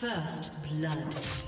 First blood.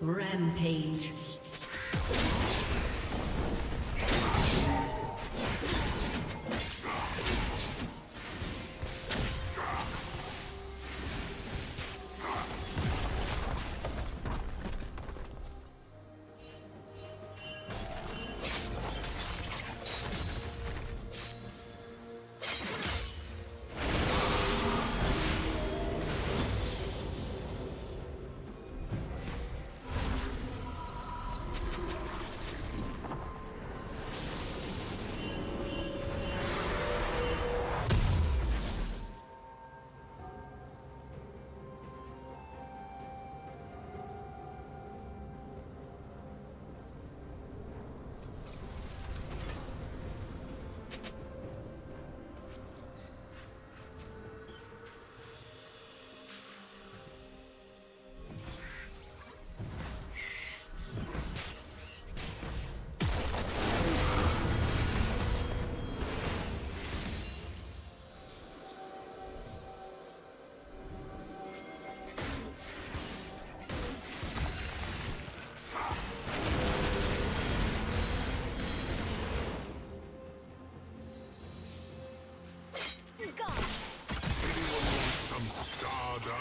Rampage.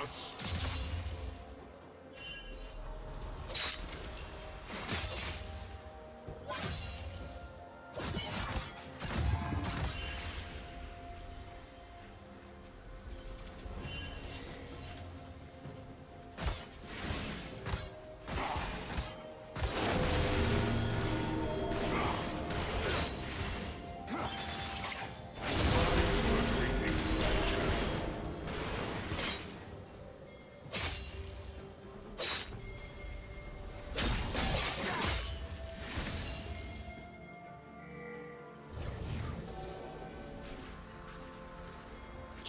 us?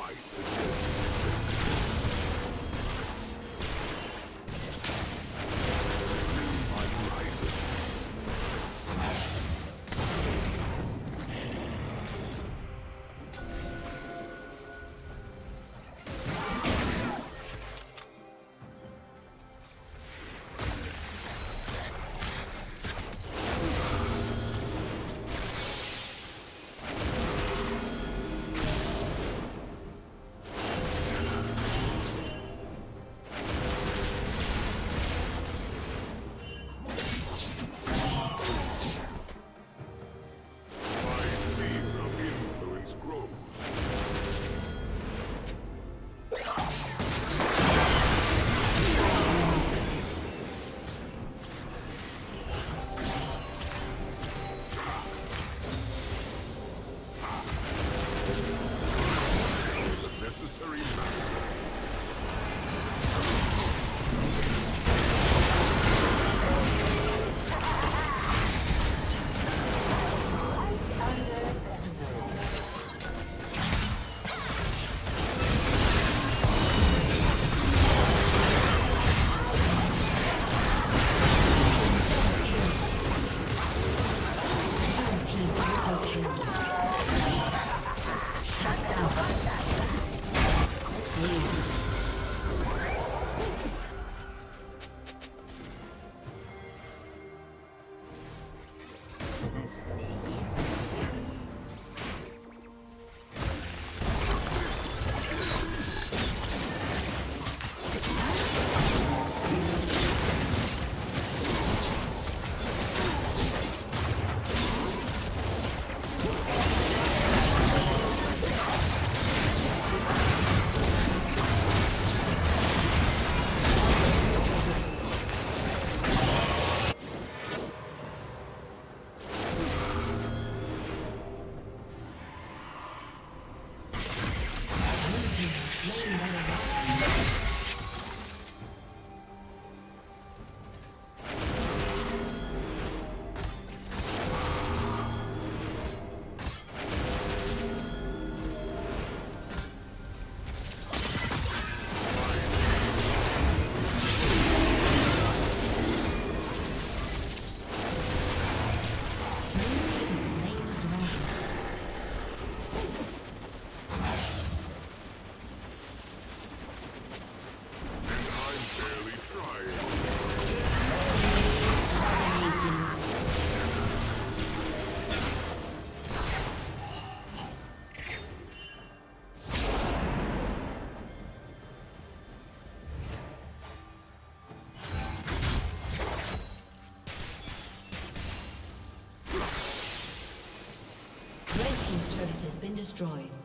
quite the day. Destroyed.